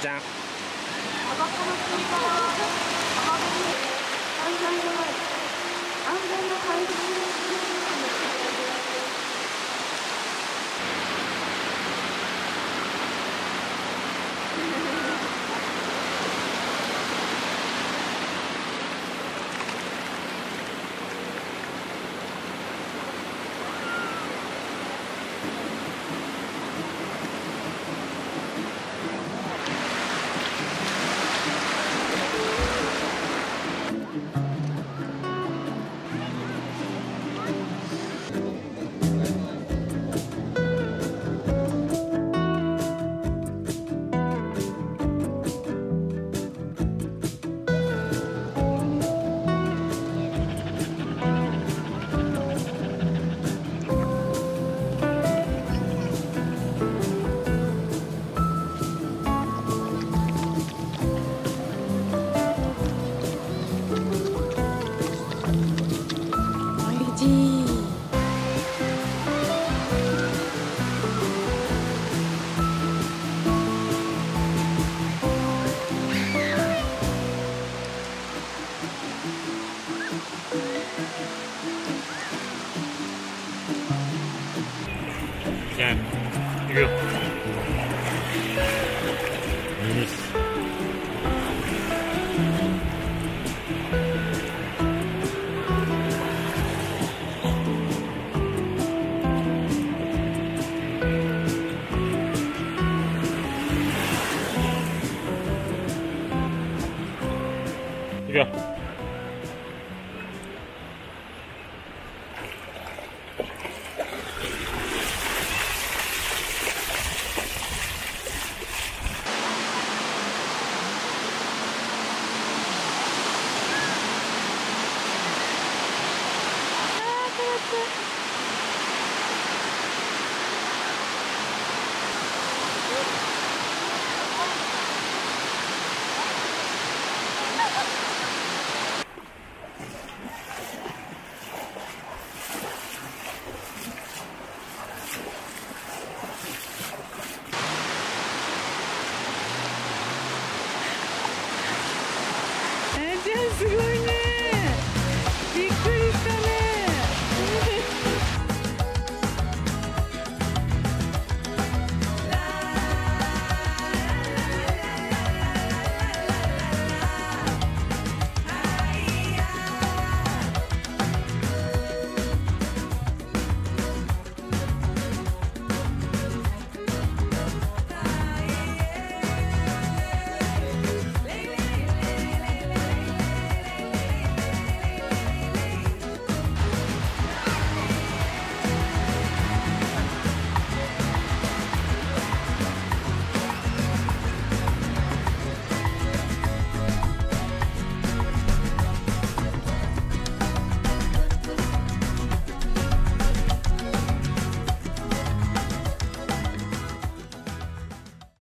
ちゃん。安全な海 can. Here you go. Yes. You go. すごいね